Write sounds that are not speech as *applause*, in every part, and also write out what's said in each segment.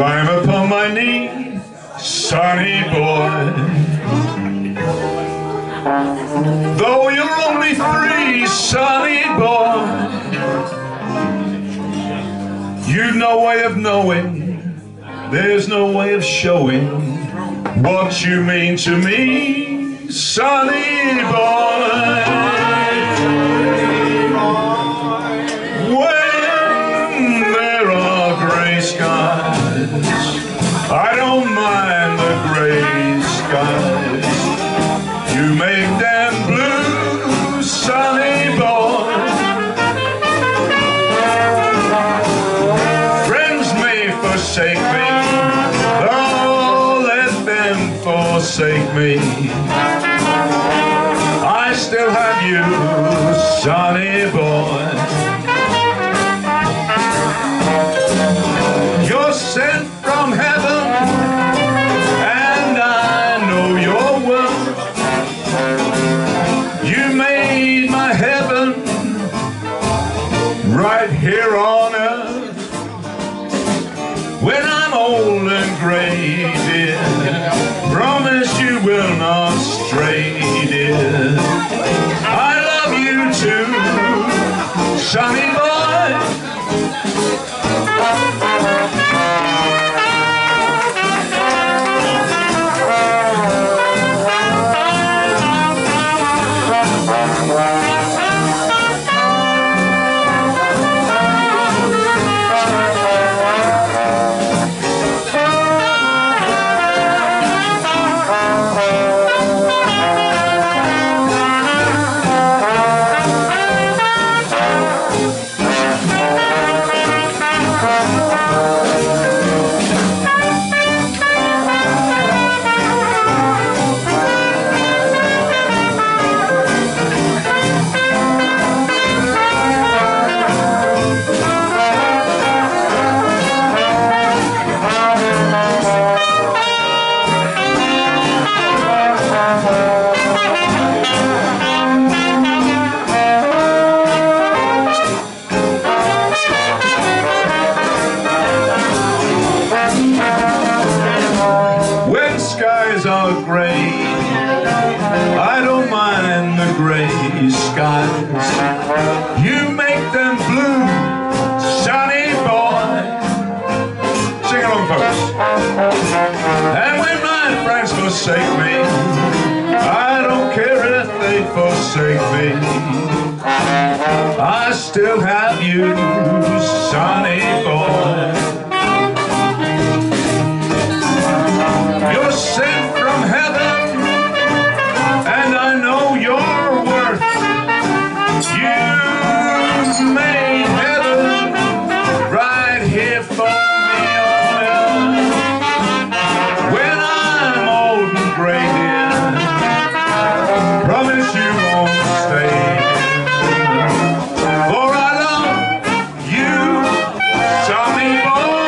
Climb upon my knee, sonny boy. Though you're only three, sonny boy, you've no way of knowing, there's no way of showing what you mean to me, sonny boy. I don't mind the gray skies. You make them blue, sonny boy. Friends may forsake me, oh, let them forsake me. I still have you, sonny boy. Right here on earth. When I'm old and gray, dear, promise you will not stray, dear. I love you too, sonny boy. Skies are gray, I don't mind the gray skies. You make them blue, sonny boy. Sing along, folks. And when my friends forsake me, I don't care if they forsake me. I still have you, sonny boy. Made right here for me. When I'm old and gray, dear, promise you won't stay. For I love you, Tommy boy.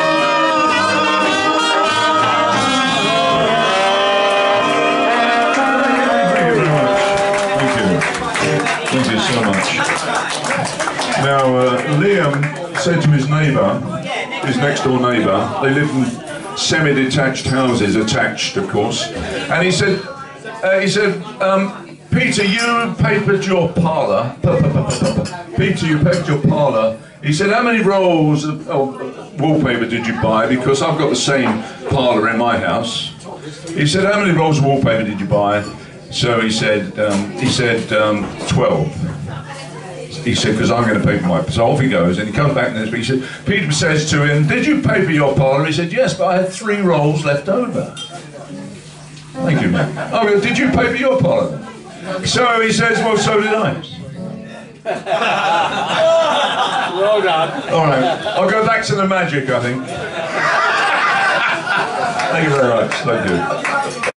Thank you so much. Now, uh, Liam said to his neighbour, his next door neighbour, they live in semi-detached houses, attached, of course, and he said, uh, he said, um, Peter, you papered your parlour. *laughs* Peter, you papered your parlour. He said, how many rolls of, of wallpaper did you buy? Because I've got the same parlour in my house. He said, how many rolls of wallpaper did you buy? So he said, um, he said, um, 12 he said, because I'm going to paper my. So off he goes, and he comes back and he said, Peter says to him, Did you paper your parlour? He said, Yes, but I had three rolls left over. Thank you, man. Oh, did you paper your parlour? So he says, Well, so did I. *laughs* Well done. All right, I'll go back to the magic, I think. Thank you very much. Thank you.